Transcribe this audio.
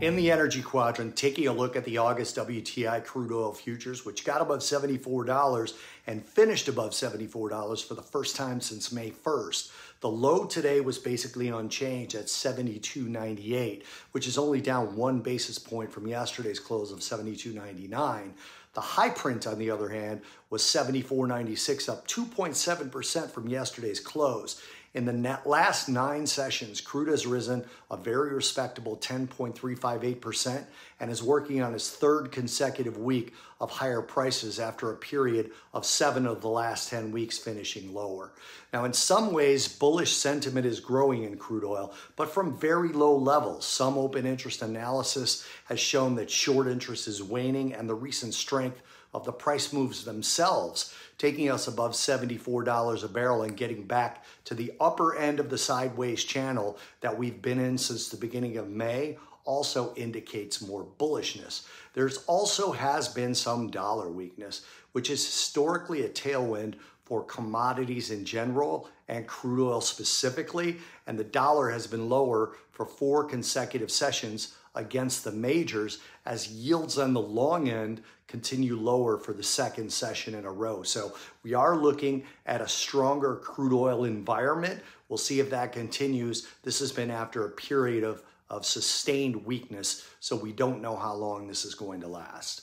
In the energy quadrant, taking a look at the August WTI crude oil futures, which got above $74 and finished above $74 for the first time since May 1st. The low today was basically unchanged at 72.98, which is only down one basis point from yesterday's close of 72.99. The high print, on the other hand, was 74.96, up 2.7% from yesterday's close. In the net last nine sessions, crude has risen a very respectable 10.358% and is working on its third consecutive week of higher prices after a period of seven of the last 10 weeks finishing lower. Now, in some ways, bullish sentiment is growing in crude oil, but from very low levels. Some open interest analysis has shown that short interest is waning and the recent strength of the price moves themselves, taking us above $74 a barrel and getting back to the upper end of the sideways channel that we've been in since the beginning of May also indicates more bullishness. There's also has been some dollar weakness, which is historically a tailwind for commodities in general and crude oil specifically, and the dollar has been lower for four consecutive sessions against the majors as yields on the long end continue lower for the second session in a row. So we are looking at a stronger crude oil environment. We'll see if that continues. This has been after a period of, of sustained weakness, so we don't know how long this is going to last.